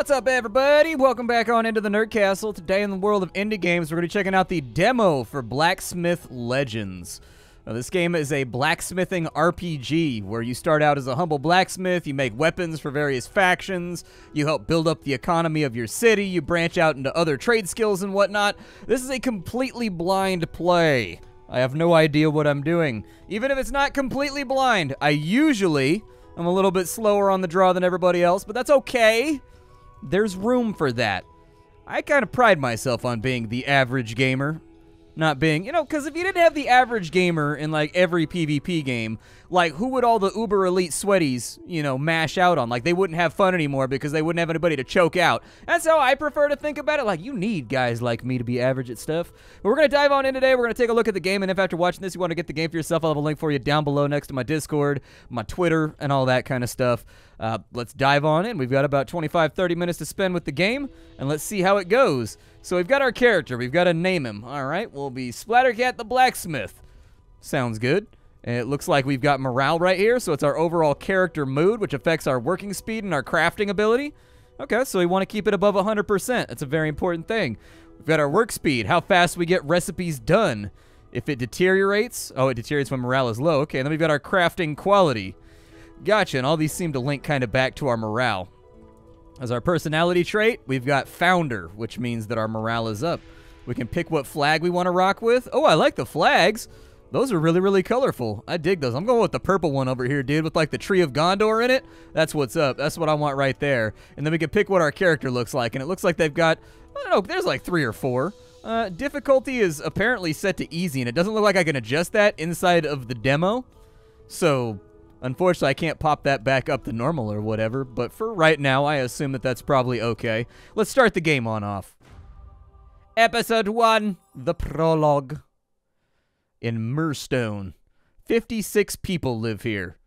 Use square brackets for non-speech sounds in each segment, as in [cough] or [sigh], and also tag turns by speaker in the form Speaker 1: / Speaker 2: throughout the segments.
Speaker 1: What's up, everybody? Welcome back on into the Nerd Castle. Today in the world of indie games, we're going to be checking out the demo for Blacksmith Legends. Now, this game is a blacksmithing RPG where you start out as a humble blacksmith, you make weapons for various factions, you help build up the economy of your city, you branch out into other trade skills and whatnot. This is a completely blind play. I have no idea what I'm doing. Even if it's not completely blind, I usually am a little bit slower on the draw than everybody else, but that's okay. There's room for that. I kind of pride myself on being the average gamer not being, you know, because if you didn't have the average gamer in like every PvP game, like who would all the uber elite sweaties, you know, mash out on? Like they wouldn't have fun anymore because they wouldn't have anybody to choke out. That's how I prefer to think about it. Like you need guys like me to be average at stuff. But we're gonna dive on in today. We're gonna take a look at the game, and if after watching this you want to get the game for yourself, I'll have a link for you down below next to my Discord, my Twitter, and all that kind of stuff. Uh, let's dive on in. We've got about 25, 30 minutes to spend with the game, and let's see how it goes. So we've got our character. We've got to name him. All right, we'll be Splattercat the Blacksmith. Sounds good. And it looks like we've got morale right here, so it's our overall character mood, which affects our working speed and our crafting ability. Okay, so we want to keep it above 100%. That's a very important thing. We've got our work speed, how fast we get recipes done. If it deteriorates, oh, it deteriorates when morale is low. Okay, and then we've got our crafting quality. Gotcha, and all these seem to link kind of back to our morale. As our personality trait, we've got Founder, which means that our morale is up. We can pick what flag we want to rock with. Oh, I like the flags. Those are really, really colorful. I dig those. I'm going with the purple one over here, dude, with like the Tree of Gondor in it. That's what's up. That's what I want right there. And then we can pick what our character looks like. And it looks like they've got, I don't know, there's like three or four. Uh, difficulty is apparently set to easy, and it doesn't look like I can adjust that inside of the demo. So Unfortunately, I can't pop that back up to normal or whatever, but for right now, I assume that that's probably okay. Let's start the game on off. Episode 1, The Prologue. In Murstone. 56 people live here.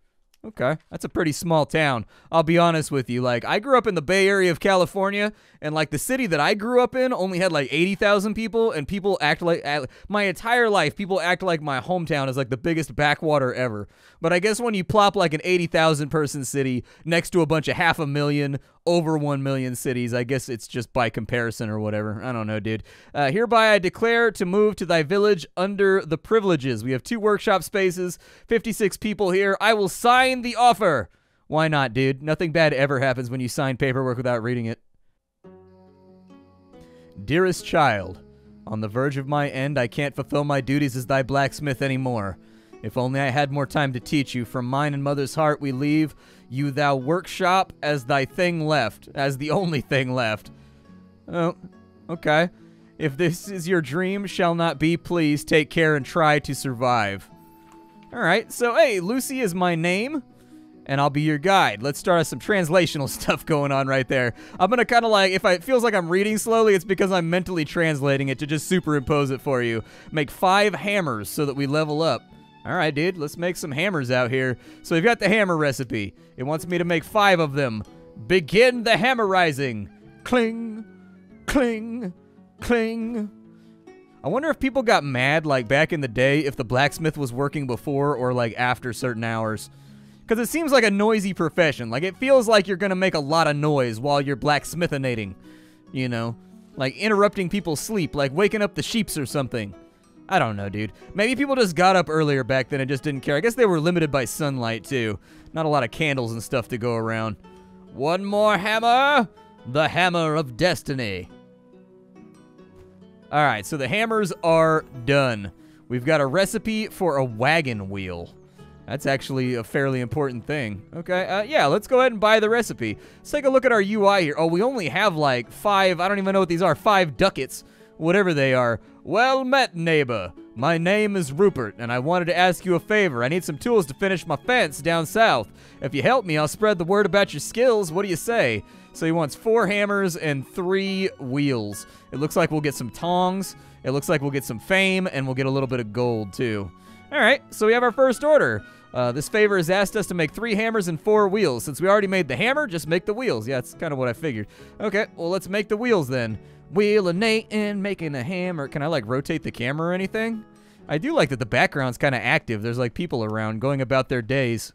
Speaker 1: Okay, that's a pretty small town. I'll be honest with you. Like, I grew up in the Bay Area of California, and like the city that I grew up in only had like 80,000 people, and people act like my entire life, people act like my hometown is like the biggest backwater ever. But I guess when you plop like an 80,000 person city next to a bunch of half a million over 1 million cities. I guess it's just by comparison or whatever. I don't know, dude. Uh, hereby I declare to move to thy village under the privileges. We have two workshop spaces, 56 people here. I will sign the offer. Why not, dude? Nothing bad ever happens when you sign paperwork without reading it. Dearest child, on the verge of my end, I can't fulfill my duties as thy blacksmith anymore. If only I had more time to teach you. From mine and mother's heart we leave you thou workshop as thy thing left, as the only thing left. Oh, okay. If this is your dream, shall not be, please take care and try to survive. Alright, so hey, Lucy is my name, and I'll be your guide. Let's start some translational [laughs] stuff going on right there. I'm gonna kind of like, if it feels like I'm reading slowly, it's because I'm mentally translating it to just superimpose it for you. Make five hammers so that we level up. All right, dude, let's make some hammers out here. So we've got the hammer recipe. It wants me to make five of them. Begin the hammerizing. Cling, cling, cling. I wonder if people got mad, like, back in the day, if the blacksmith was working before or, like, after certain hours. Because it seems like a noisy profession. Like, it feels like you're going to make a lot of noise while you're blacksmithinating. You know? Like, interrupting people's sleep, like waking up the sheeps or something. I don't know, dude. Maybe people just got up earlier back then and just didn't care. I guess they were limited by sunlight, too. Not a lot of candles and stuff to go around. One more hammer! The Hammer of Destiny. Alright, so the hammers are done. We've got a recipe for a wagon wheel. That's actually a fairly important thing. Okay, uh, yeah, let's go ahead and buy the recipe. Let's take a look at our UI here. Oh, we only have like five, I don't even know what these are, five ducats whatever they are. Well met, neighbor. My name is Rupert, and I wanted to ask you a favor. I need some tools to finish my fence down south. If you help me, I'll spread the word about your skills. What do you say? So he wants four hammers and three wheels. It looks like we'll get some tongs. It looks like we'll get some fame, and we'll get a little bit of gold, too. All right, so we have our first order. Uh, this favor has asked us to make three hammers and four wheels. Since we already made the hammer, just make the wheels. Yeah, that's kind of what I figured. Okay, well, let's make the wheels then. Wheel and Nate and making a hammer. Can I, like, rotate the camera or anything? I do like that the background's kind of active. There's, like, people around going about their days.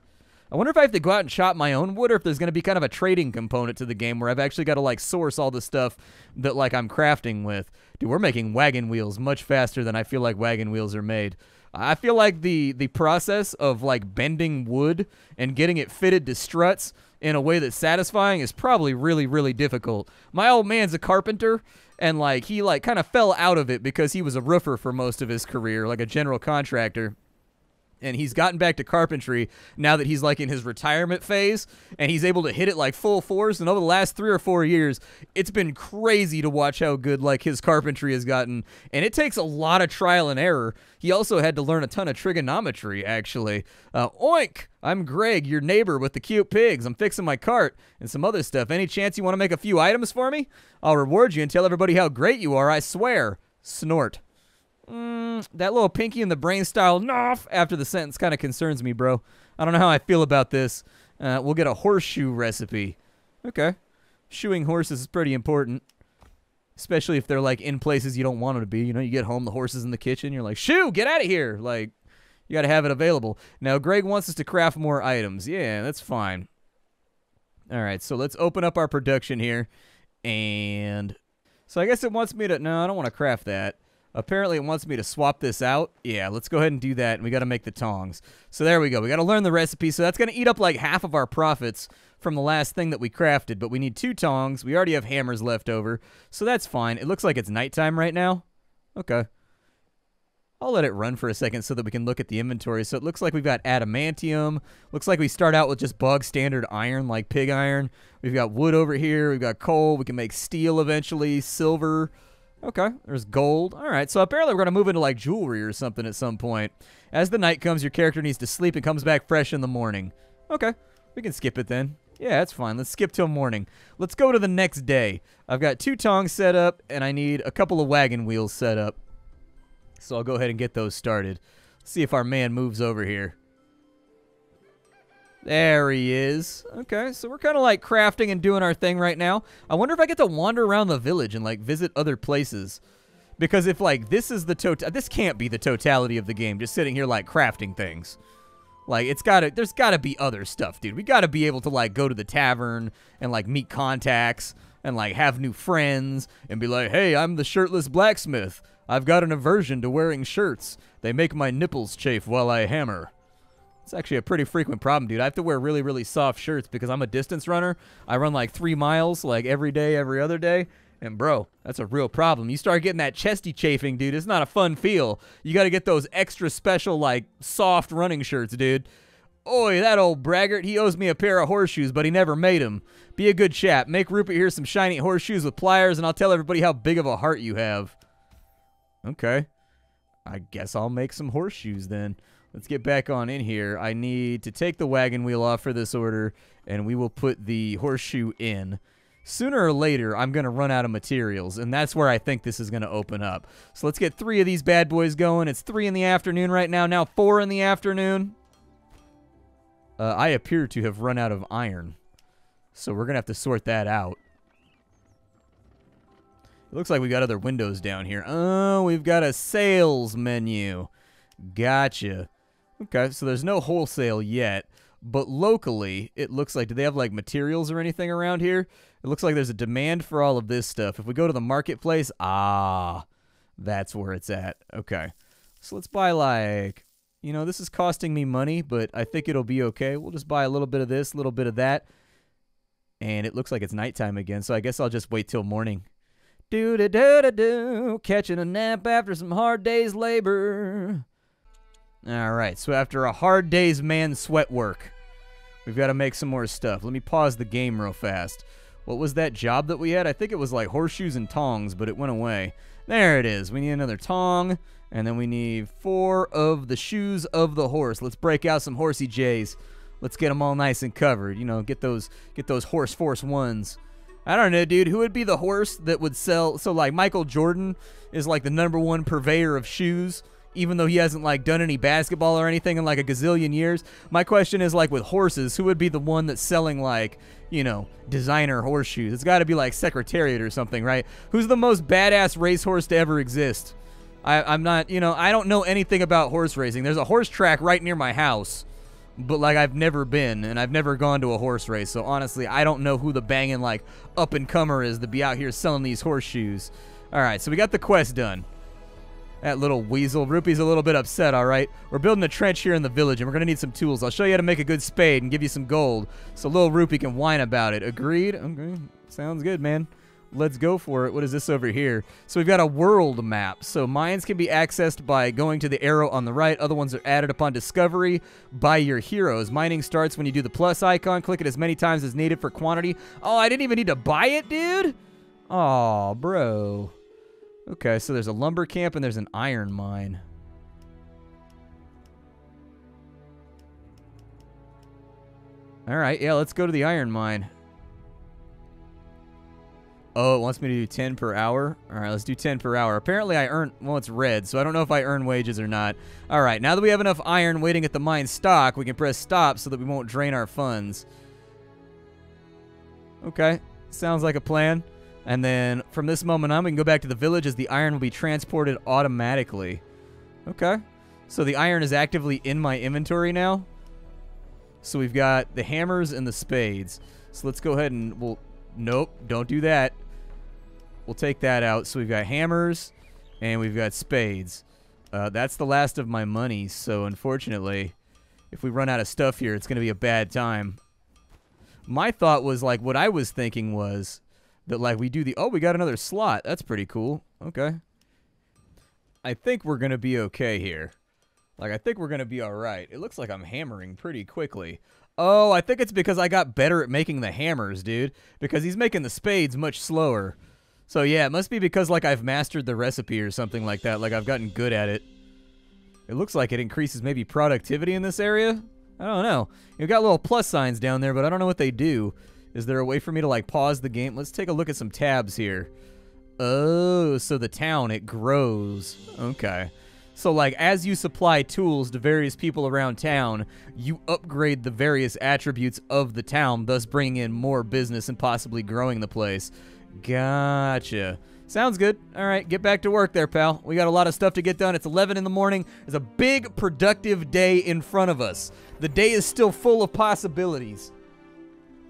Speaker 1: I wonder if I have to go out and chop my own wood or if there's going to be kind of a trading component to the game where I've actually got to like source all the stuff that like I'm crafting with. Dude, we're making wagon wheels much faster than I feel like wagon wheels are made. I feel like the the process of like bending wood and getting it fitted to struts in a way that's satisfying is probably really really difficult. My old man's a carpenter and like he like kind of fell out of it because he was a roofer for most of his career, like a general contractor and he's gotten back to carpentry now that he's like in his retirement phase and he's able to hit it like full force. And over the last 3 or 4 years it's been crazy to watch how good like his carpentry has gotten. And it takes a lot of trial and error. He also had to learn a ton of trigonometry actually. Uh, oink! I'm greg your neighbor with the cute pigs. I'm fixing my cart and some other stuff. Any chance you want to make a few items for me? I'll reward you and tell everybody how great you are i swear. Snort Mm, that little pinky in the brain style narf after the sentence kind of concerns me, bro. I don't know how I feel about this. Uh, we'll get a horseshoe recipe. Okay. Shoeing horses is pretty important. Especially if they're like in places you don't want them to be. You know, you get home, the horse is in the kitchen, you're like, shoo, get out of here. Like, you got to have it available. Now, Greg wants us to craft more items. Yeah, that's fine. All right, so let's open up our production here. And so I guess it wants me to. No, I don't want to craft that. Apparently it wants me to swap this out. Yeah, let's go ahead and do that, and we got to make the tongs. So there we go. We got to learn the recipe, so that's going to eat up like half of our profits from the last thing that we crafted, but we need two tongs. We already have hammers left over, so that's fine. It looks like it's nighttime right now. Okay. I'll let it run for a second so that we can look at the inventory. So it looks like we've got adamantium. Looks like we start out with just bug standard iron, like pig iron. We've got wood over here. We've got coal. We can make steel eventually, silver. Okay, there's gold. All right, so apparently we're going to move into like jewelry or something at some point. As the night comes, your character needs to sleep and comes back fresh in the morning. Okay, we can skip it then. Yeah, that's fine. Let's skip till morning. Let's go to the next day. I've got two tongs set up, and I need a couple of wagon wheels set up. So I'll go ahead and get those started. See if our man moves over here. There he is. Okay, so we're kind of like crafting and doing our thing right now. I wonder if I get to wander around the village and like visit other places. Because if like this is the total, this can't be the totality of the game. Just sitting here like crafting things. Like it's gotta, there's gotta be other stuff, dude. We gotta be able to like go to the tavern and like meet contacts and like have new friends and be like, hey, I'm the shirtless blacksmith. I've got an aversion to wearing shirts. They make my nipples chafe while I hammer. It's actually a pretty frequent problem, dude. I have to wear really, really soft shirts because I'm a distance runner. I run like three miles, like every day, every other day. And bro, that's a real problem. You start getting that chesty chafing, dude. It's not a fun feel. You got to get those extra special, like soft running shirts, dude. Oi, that old braggart. He owes me a pair of horseshoes, but he never made them. Be a good chap. Make Rupert here some shiny horseshoes with pliers, and I'll tell everybody how big of a heart you have. Okay. I guess I'll make some horseshoes then. Let's get back on in here. I need to take the wagon wheel off for this order, and we will put the horseshoe in. Sooner or later, I'm going to run out of materials, and that's where I think this is going to open up. So let's get three of these bad boys going. It's 3 in the afternoon right now, now 4 in the afternoon. Uh, I appear to have run out of iron, so we're going to have to sort that out. It looks like we got other windows down here. Oh, we've got a sales menu. Gotcha. Okay, so there's no wholesale yet, but locally, it looks like, do they have like materials or anything around here? It looks like there's a demand for all of this stuff. If we go to the marketplace, ah, that's where it's at. Okay, so let's buy like, you know, this is costing me money, but I think it'll be okay. We'll just buy a little bit of this, a little bit of that. And it looks like it's nighttime again, so I guess I'll just wait till morning. Do do do do do, catching a nap after some hard day's labor. All right, so after a hard day's man sweat work, we've got to make some more stuff. Let me pause the game real fast. What was that job that we had? I think it was like horseshoes and tongs, but it went away. There it is. We need another tong, and then we need four of the shoes of the horse. Let's break out some horsey J's. Let's get them all nice and covered. You know, get those get those horse force ones. I don't know, dude. Who would be the horse that would sell? So like Michael Jordan is like the number one purveyor of shoes even though he hasn't like done any basketball or anything in like a gazillion years. My question is like with horses, who would be the one that's selling like, you know, designer horseshoes? It's got to be like Secretariat or something, right? Who's the most badass racehorse to ever exist? I, I'm not, you know, I don't know anything about horse racing. There's a horse track right near my house. but like I've never been and I've never gone to a horse race. So honestly, I don't know who the banging like up and comer is to be out here selling these horseshoes. All right, so we got the quest done. That little weasel. Rupee's a little bit upset, all right? We're building a trench here in the village, and we're going to need some tools. I'll show you how to make a good spade and give you some gold so little Rupee can whine about it. Agreed? Okay. Sounds good, man. Let's go for it. What is this over here? So we've got a world map. So mines can be accessed by going to the arrow on the right. Other ones are added upon discovery by your heroes. Mining starts when you do the plus icon. Click it as many times as needed for quantity. Oh, I didn't even need to buy it, dude? Oh, bro. Okay, so there's a lumber camp and there's an iron mine. All right, yeah, let's go to the iron mine. Oh, it wants me to do 10 per hour? All right, let's do 10 per hour. Apparently I earn, well, it's red, so I don't know if I earn wages or not. All right, now that we have enough iron waiting at the mine stock, we can press stop so that we won't drain our funds. Okay, sounds like a plan. And then from this moment on, we can go back to the village as the iron will be transported automatically. Okay. So the iron is actively in my inventory now. So we've got the hammers and the spades. So let's go ahead and we'll... Nope, don't do that. We'll take that out. So we've got hammers and we've got spades. Uh, that's the last of my money. So unfortunately, if we run out of stuff here, it's going to be a bad time. My thought was like, what I was thinking was that like we do the, oh, we got another slot. That's pretty cool. Okay. I think we're to be okay here. Like, I think we're to be all right. It looks like I'm hammering pretty quickly. Oh, I think it's because I got better at making the hammers, dude. Because he's making the spades much slower. So yeah, it must be because like I've mastered the recipe or something like that. Like I've gotten good at it. It looks like it increases maybe productivity in this area. I don't know. You've got little plus signs down there, but I don't know what they do. Is there a way for me to like pause the game? Let's take a look at some tabs here. Oh, so the town, it grows. Okay. So like as you supply tools to various people around town, you upgrade the various attributes of the town, thus bringing in more business and possibly growing the place. Gotcha. Sounds good. All right, get back to work there, pal. We got a lot of stuff to get done. It's 11 in the morning. There's a big, productive day in front of us. The day is still full of possibilities.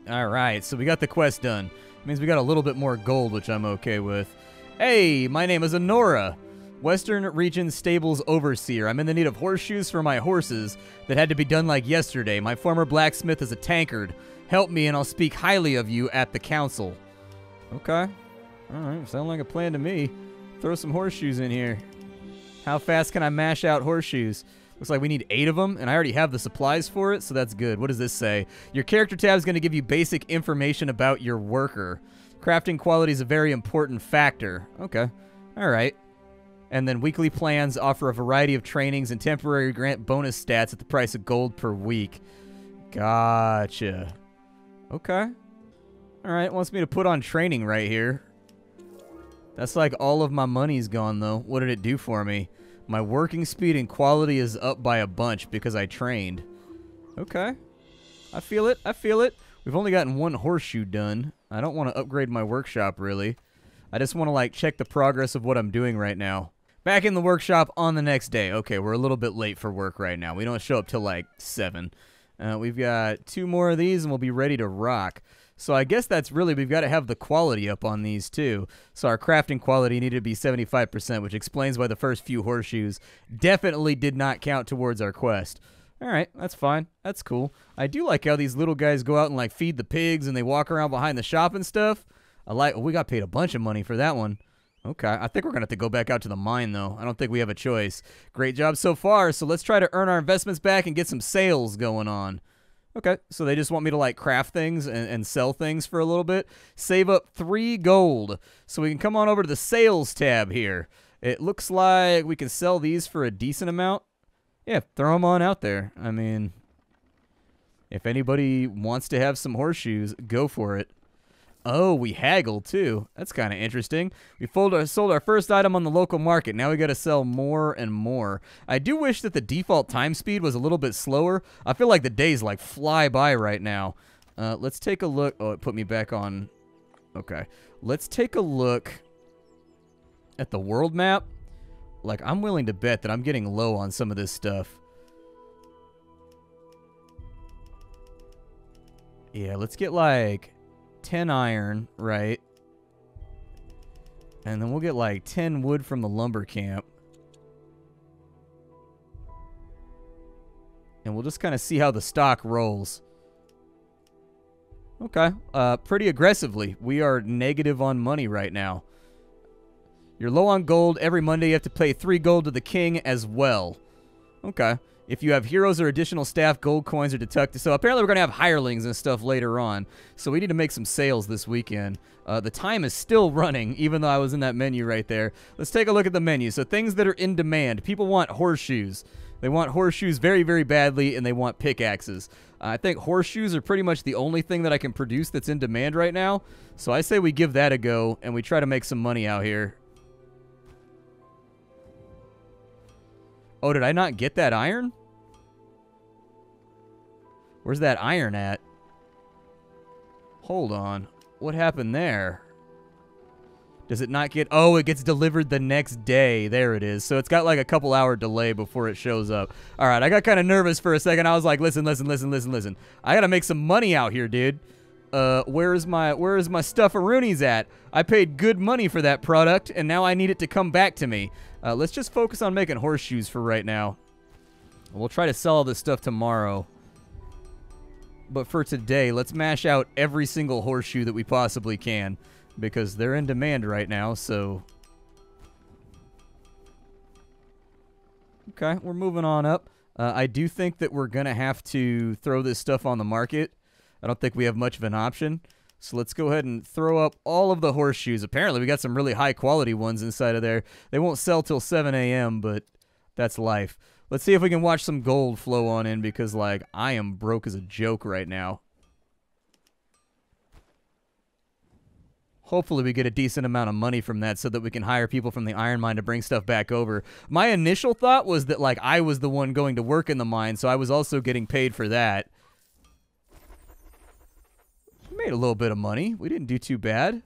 Speaker 1: All right, so we got the quest done. It means we got a little bit more gold, which I'm okay with. Hey, my name is Honora. Western Region Stables Overseer. I'm in the need of horseshoes for my horses that had to be done like yesterday. My former blacksmith is a tankard. Help me and I'll speak highly of you at the council. Okay. Alright, sound like a plan to me. Throw some horseshoes in here. How fast can I mash out horseshoes? Looks like we need eight of them, and I already have the supplies for it, so that's good. What does this say? Your character tab is going to give you basic information about your worker. Crafting quality is a very important factor. Okay. All right. And then weekly plans offer a variety of trainings and temporary grant bonus stats at the price of gold per week. Gotcha. Okay. All right, wants me to put on training right here. That's like all of my money's gone, though. What did it do for me? My working speed and quality is up by a bunch because I trained. Okay. I feel it. I feel it. We've only gotten one horseshoe done. I don't want to upgrade my workshop, really. I just want to, like, check the progress of what I'm doing right now. Back in the workshop on the next day. Okay, we're a little bit late for work right now. We don't show up till, like, 7. Uh, we've got two more of these, and we'll be ready to rock. So I guess that's really, we've got to have the quality up on these too. So our crafting quality needed to be 75%, which explains why the first few horseshoes definitely did not count towards our quest. All right, that's fine. That's cool. I do like how these little guys go out and like feed the pigs and they walk around behind the shop and stuff. I like, we got paid a bunch of money for that one. Okay, I think we're going to have to go back out to the mine, though. I don't think we have a choice. Great job so far, so let's try to earn our investments back and get some sales going on. Okay, so they just want me to like craft things and, and, sell things for a little bit. Save up three gold. So we can come on over to the sales tab here. It looks like we can sell these for a decent amount. Yeah, throw them on out there. I mean, if anybody wants to have some horseshoes, go for it. Oh, we haggle too. That's kind of interesting. We our, sold our first item on the local market. Now we got to sell more and more. I do wish that the default time speed was a little bit slower. I feel like the days like fly by right now. Uh, let's take a look. Oh, it put me back on. Okay. Let's take a look at the world map. Like, I'm willing to bet that I'm getting low on some of this stuff. Yeah, let's get like 10 iron, right? And then we'll get like 10 wood from the lumber camp. And we'll just kind of see how the stock rolls. Okay. Uh, pretty aggressively. We are negative on money right now. You're low on gold. Every Monday you have to pay 3 gold to the king as well. Okay. If you have heroes or additional staff, gold coins are deducted. So apparently we're going to have hirelings and stuff later on. So we need to make some sales this weekend. Uh, the time is still [laughs] running, even though I was in that menu right there. Let's take a look at the menu. So things that are in demand. People want horseshoes. They want horseshoes very, very badly, and they want pickaxes. Uh, I think horseshoes are pretty much the only thing that I can produce that's in demand right now. So I say we give that a go, and we try to make some money out here. Oh, did I not get that iron? Where's that iron at? Hold on. What happened there? Does it not get... Oh, it gets delivered the next day. There it is. So it's got like a couple hour delay before it shows up. All right, I got kind of nervous for a second. I was like, listen, listen, listen, listen, listen. I got to make some money out here, dude. Uh, where's my where's my stufferoonies at? I paid good money for that product, and now I need it to come back to me. Uh, let's just focus on making horseshoes for right now. We'll try to sell all this stuff tomorrow. But for today, let's mash out every single horseshoe that we possibly can because they're in demand right now, so... Okay, we're moving on up. Uh, I do think that we're going to have to throw this stuff on the market. I don't think we have much of an option. So let's go ahead and throw up all of the horseshoes. Apparently, we got some really high quality ones inside of there. They won't sell till 7 a.m., but that's life. Let's see if we can watch some gold flow on in because, like, I am broke as a joke right now. Hopefully we get a decent amount of money from that so that we can hire people from the iron mine to bring stuff back over. My initial thought was that, like, I was the one going to work in the mine, so I was also getting paid for that. We made a little bit of money. We didn't do too bad.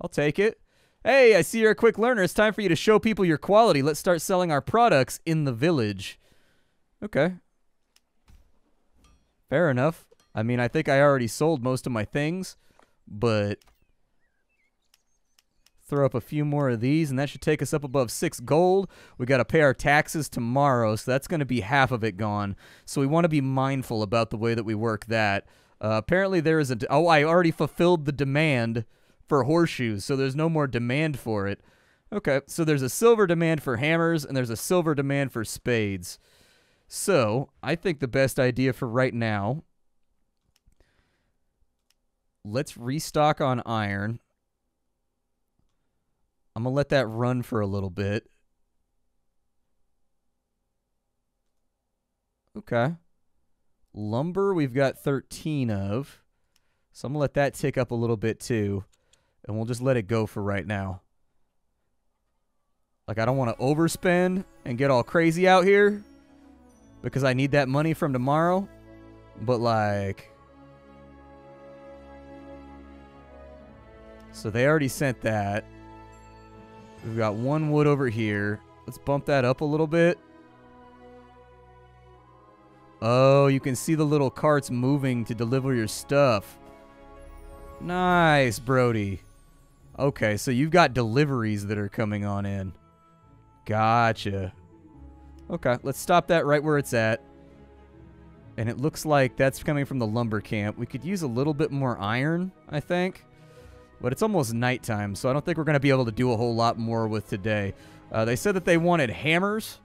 Speaker 1: I'll take it. Hey, I see you're a quick learner. It's time for you to show people your quality. Let's start selling our products in the village. Okay. Fair enough. I mean, I think I already sold most of my things, but throw up a few more of these, and that should take us up above six gold. We got to pay our taxes tomorrow, so that's going to be half of it gone. So we want to be mindful about the way that we work that. Uh, apparently, there is a. oh, I already fulfilled the demand for horseshoes, so there's no more demand for it. Okay, so there's a silver demand for hammers, and there's a silver demand for spades. So, I think the best idea for right now, let's restock on iron. I'm going to let that run for a little bit. Okay. Lumber, we've got 13 of. So I'm going to let that tick up a little bit too and we'll just let it go for right now. Like, I don't want to overspend and get all crazy out here because I need that money from tomorrow. But, like... So they already sent that. We've got one wood over here. Let's bump that up a little bit. Oh, you can see the little carts moving to deliver your stuff. Nice, Brody. Okay, so you've got deliveries that are coming on in. Gotcha. Okay, let's stop that right where it's at. And it looks like that's coming from the lumber camp. We could use a little bit more iron, I think. But it's almost nighttime, so I don't think we're going to be able to do a whole lot more with today. Uh, they said that they wanted hammers.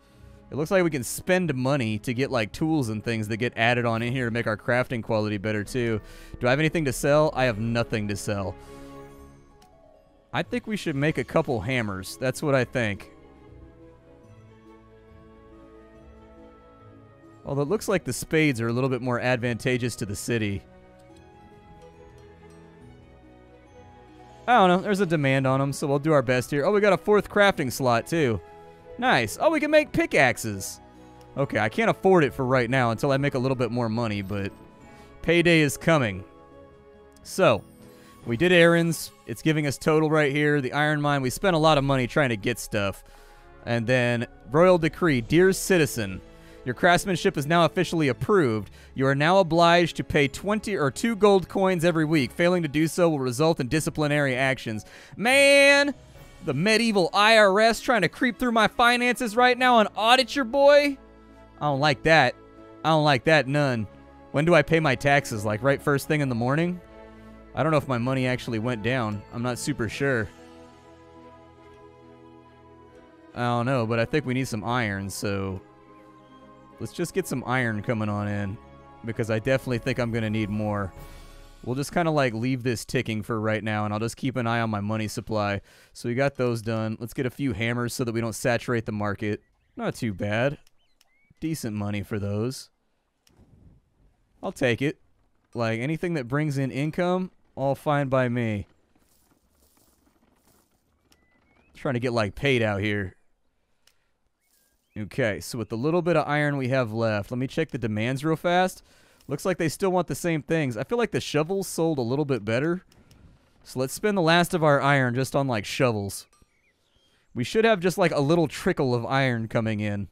Speaker 1: It looks like we can spend money to get like tools and things that get added on in here to make our crafting quality better too. Do I have anything to sell? I have nothing to sell. I think we should make a couple hammers. That's what I think. Although it looks like the spades are a little bit more advantageous to the city. I don't know. There's a demand on them, so we'll do our best here. Oh, we got a fourth crafting slot, too. Nice. Oh, we can make pickaxes. Okay, I can't afford it for right now until I make a little bit more money, but payday is coming. So, we did errands. It's giving us total right here. The iron mine. We spent a lot of money trying to get stuff. And then Royal Decree. Dear Citizen, Your craftsmanship is now officially approved. You are now obliged to pay 20 or 2 gold coins every week. Failing to do so will result in disciplinary actions. Man, the medieval IRS trying to creep through my finances right now and audit your boy? I don't like that. I don't like that none. When do I pay my taxes? Like right first thing in the morning? I don't know if my money actually went down. I'm not super sure. I don't know, but I think we need some iron, so let's just get some iron coming on in because I definitely think I'm going to need more. We'll just kind of like leave this ticking for right now, and I'll just keep an eye on my money supply. So we got those done. Let's get a few hammers so that we don't saturate the market. Not too bad. Decent money for those. I'll take it. Like, anything that brings in income, all fine by me. Trying to get, like, paid out here. Okay, so with the little bit of iron we have left, let me check the demands real fast. Looks like they still want the same things. I feel like the shovels sold a little bit better. So let's spend the last of our iron just on, like, shovels. We should have just, like, a little trickle of iron coming in.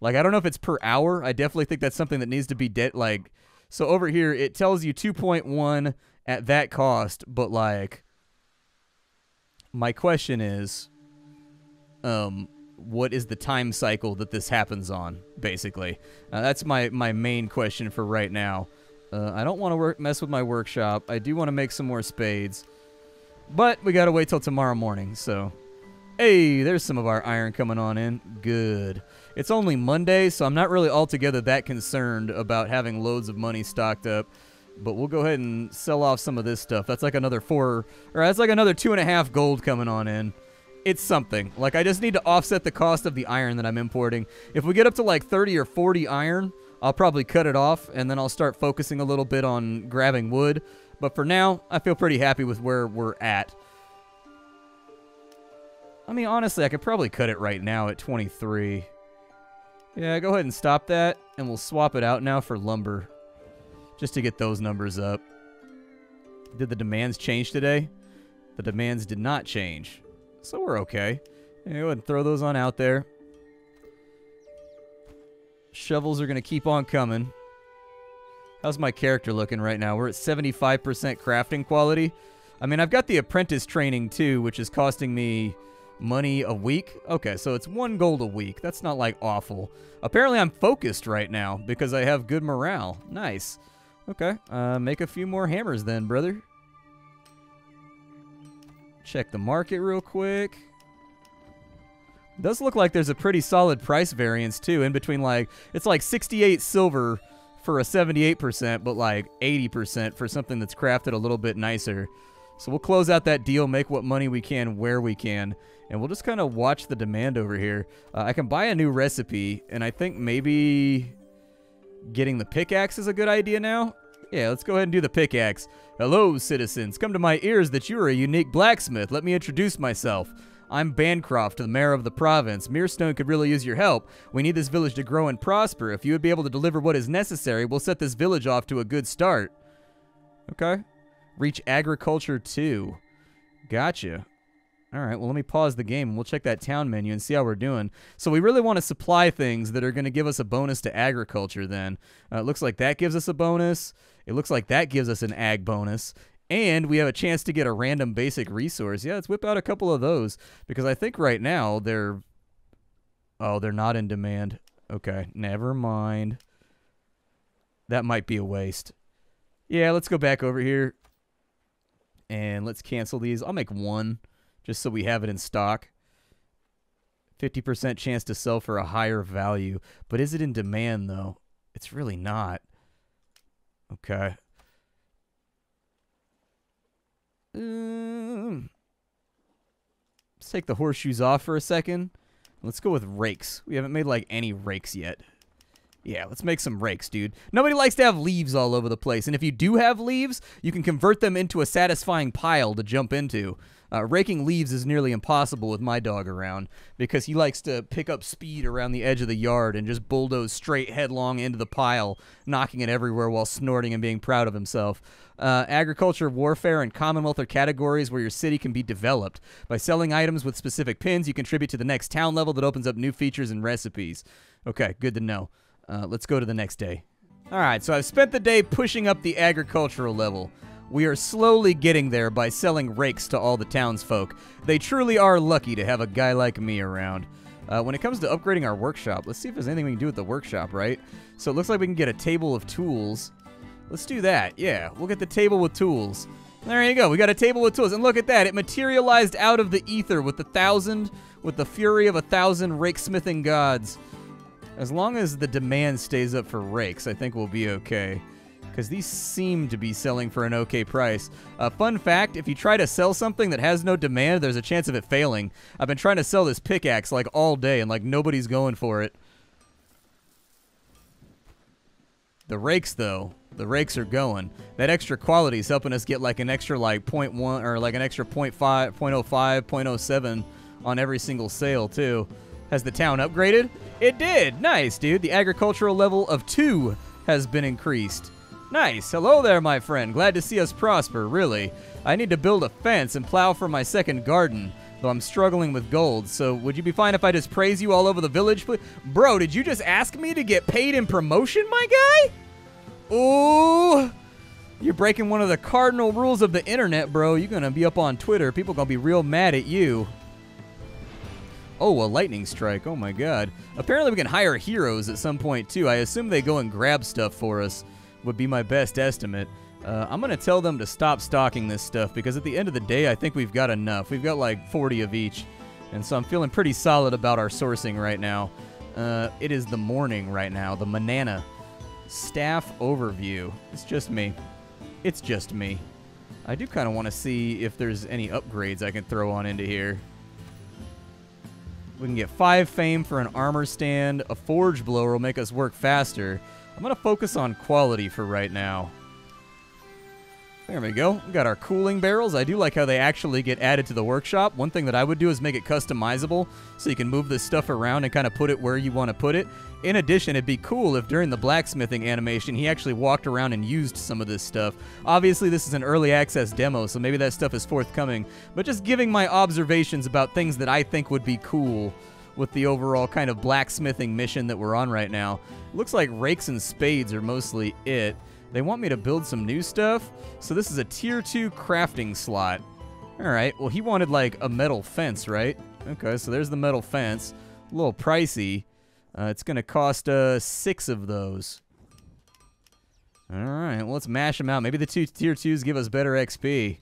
Speaker 1: Like, I don't know if it's per hour. I definitely think that's something that needs to be, like... So over here, it tells you 2.1 at that cost, but, like... My question is... Um, what is the time cycle that this happens on, basically. Uh, that's my, my main question for right now. Uh, I don't want to mess with my workshop. I do want to make some more spades. But we got to wait till tomorrow morning, so... Hey, there's some of our iron coming on in. Good. It's only Monday, so I'm not really altogether that concerned about having loads of money stocked up. But we'll go ahead and sell off some of this stuff. That's like another four, or that's like another two and a half gold coming on in it's something. Like, I just need to offset the cost of the iron that I'm importing. If we get up to like 30 or 40 iron, I'll probably cut it off, and then I'll start focusing a little bit on grabbing wood. But for now, I feel pretty happy with where we're at. I mean, honestly, I could probably cut it right now at 23. Yeah, go ahead and stop that, and we'll swap it out now for lumber. Just to get those numbers up. Did the demands change today? The demands did not change. So we're okay. Yeah, go ahead and throw those on out there. Shovels are going to keep on coming. How's my character looking right now? We're at 75% crafting quality. I mean, I've got the apprentice training too, which is costing me money a week. Okay, so it's one gold a week. That's not like awful. Apparently I'm focused right now because I have good morale. Nice. Okay, uh, make a few more hammers then, brother. Check the market real quick. Does look like there's a pretty solid price variance too in between like it's like 68 silver for a 78% but like 80% for something that's crafted a little bit nicer. So we'll close out that deal, make what money we can where we can, and we'll just kind of watch the demand over here. Uh, I can buy a new recipe, and I think maybe getting the pickaxe is a good idea now. Yeah, let's go ahead and do the pickaxe. Hello, citizens. Come to my ears that you are a unique blacksmith. Let me introduce myself. I'm Bancroft, the mayor of the province. Mirestone could really use your help. We need this village to grow and prosper. If you would be able to deliver what is necessary, we'll set this village off to a good start. Okay. Reach agriculture 2. Gotcha. All right, well, let me pause the game and we'll check that town menu and see how we're doing. So we really want to supply things that are going to give us a bonus to agriculture then. Uh, it looks like that gives us a bonus. It looks like that gives us an ag bonus. And we have a chance to get a random basic resource. Yeah, let's whip out a couple of those. Because I think right now they're... Oh, they're not in demand. Okay, never mind. That might be a waste. Yeah, let's go back over here. And let's cancel these. I'll make one just so we have it in stock. 50% chance to sell for a higher value. But is it in demand, though? It's really not. Okay. Um, let's take the horseshoes off for a second. Let's go with rakes. We haven't made like any rakes yet. Yeah, let's make some rakes, dude. Nobody likes to have leaves all over the place. And if you do have leaves, you can convert them into a satisfying pile to jump into. Uh, raking leaves is nearly impossible with my dog around because he likes to pick up speed around the edge of the yard and just bulldoze straight headlong into the pile, knocking it everywhere while snorting and being proud of himself. Uh, agriculture, warfare, and Commonwealth are categories where your city can be developed. By selling items with specific pins, you contribute to the next town level that opens up new features and recipes. Okay, good to know. Uh, let's go to the next day. All right, so I've spent the day pushing up the agricultural level. We are slowly getting there by selling rakes to all the townsfolk. They truly are lucky to have a guy like me around. Uh, when it comes to upgrading our workshop, let's see if there's anything we can do with the workshop, right? So it looks like we can get a table of tools. Let's do that. Yeah, we'll get the table with tools. There you go. We got a table with tools. And look at that. It materialized out of the ether with the thousand, with the fury of a thousand rake-smithing gods. As long as the demand stays up for rakes, I think we'll be okay because these seem to be selling for an okay price. Uh, fun fact, if you try to sell something that has no demand, there's a chance of it failing. I've been trying to sell this pickaxe like all day and like nobody's going for it. The rakes though, the rakes are going. That extra quality is helping us get like an extra like 0.1 or like an extra 0.5, 0.05, 0.07 on every single sale too. Has the town upgraded? It did. Nice, dude. The agricultural level of 2 has been increased. Nice. Hello there, my friend. Glad to see us prosper, really. I need to build a fence and plow for my second garden, though I'm struggling with gold. So would you be fine if I just praise you all over the village? Bro, did you just ask me to get paid in promotion, my guy? Ooh. You're breaking one of the cardinal rules of the internet, bro. You're to be up on Twitter. People to be real mad at you. Oh, a lightning strike. Oh, my God. Apparently, we can hire heroes at some point, too. I assume they go and grab stuff for us would be my best estimate. Uh, I'm going to tell them to stop stocking this stuff because at the end of the day, I think we've got enough. We've got like 40 of each. And so I'm feeling pretty solid about our sourcing right now. Uh, it is the morning right now, the Manana. Staff overview. It's just me. It's just me. I do kind of want to see if there's any upgrades I can throw on into here. We can get 5 fame for an armor stand. A forge blower will make us work faster. I'm going to focus on quality for right now. There we go. We got our cooling barrels. I do like how they actually get added to the workshop. One thing that I would do is make it customizable so you can move this stuff around and kind of put it where you want to put it. In addition, it'd be cool if during the blacksmithing animation he actually walked around and used some of this stuff. Obviously, this is an early access demo, so maybe that stuff is forthcoming. But just giving my observations about things that I think would be cool with the overall kind of blacksmithing mission that we're on right now. Looks like rakes and spades are mostly it. They want me to build some new stuff, so this is a tier 2 crafting slot. Alright, well he wanted like a metal fence, right? Okay, so there's the metal fence. A little pricey. Uh, it's to cost uh, six of those. Alright, well let's mash them out. Maybe the two tier 2s give us better XP.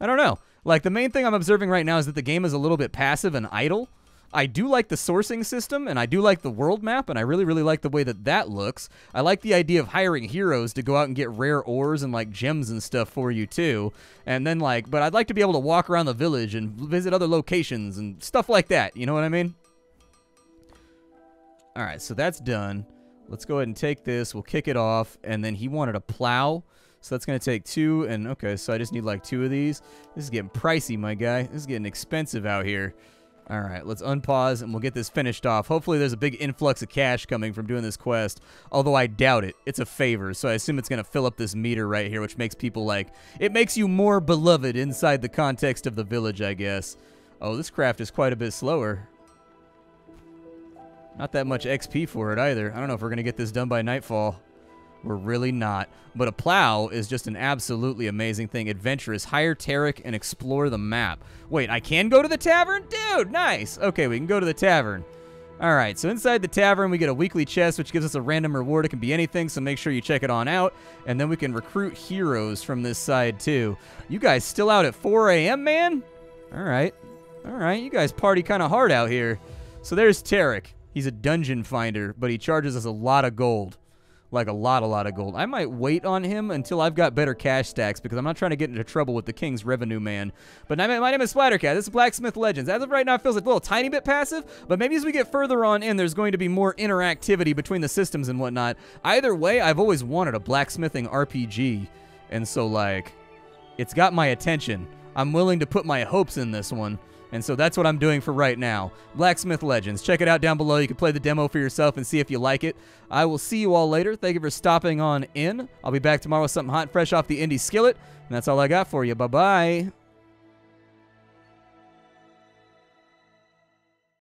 Speaker 1: I don't know. Like, the main thing I'm observing right now is that the game is a little bit passive and idle. I do like the sourcing system, and I do like the world map, and I really, really like the way that that looks. I like the idea of hiring heroes to go out and get rare ores and, like, gems and stuff for you, too. And then, like, but I'd like to be able to walk around the village and visit other locations and stuff like that. You know what I mean? All right, so that's done. Let's go ahead and take this. We'll kick it off, and then he wanted a plow. So that's going to take two, and okay, so I just need like two of these. This is getting pricey, my guy. This is getting expensive out here. All right, let's unpause and we'll get this finished off. Hopefully there's a big influx of cash coming from doing this quest, although I doubt it. It's a favor, so I assume it's going to fill up this meter right here, which makes people like, it makes you more beloved inside the context of the village, I guess. Oh, this craft is quite a bit slower. Not that much XP for it either. I don't know if we're going to get this done by nightfall. We're really not. But a plow is just an absolutely amazing thing. Adventurous. Hire Tarek and explore the map. Wait, I can go to the tavern? Dude, nice. Okay, we can go to the tavern. All right, so inside the tavern, we get a weekly chest, which gives us a random reward. It can be anything, so make sure you check it on out. And then we can recruit heroes from this side, too. You guys still out at 4 a.m., man? All right. All right, you guys party kind of hard out here. So there's Tarek. He's a dungeon finder, but he charges us a lot of gold like a lot, a lot of gold. I might wait on him until I've got better cash stacks because I'm not trying to get into trouble with the King's Revenue Man. But my name is Splattercat. This is Blacksmith Legends. As of right now, it feels like a little tiny bit passive, but maybe as we get further on in, there's going to be more interactivity between the systems and whatnot. Either way, I've always wanted a blacksmithing RPG, and so, like, it's got my attention. I'm willing to put my hopes in this one. And so that's what I'm doing for right now. Blacksmith Legends. Check it out down below. You can play the demo for yourself and see if you like it. I will see you all later. Thank you for stopping on in. I'll be back tomorrow with something hot and fresh off the indie skillet. And that's all I got for you. Bye-bye.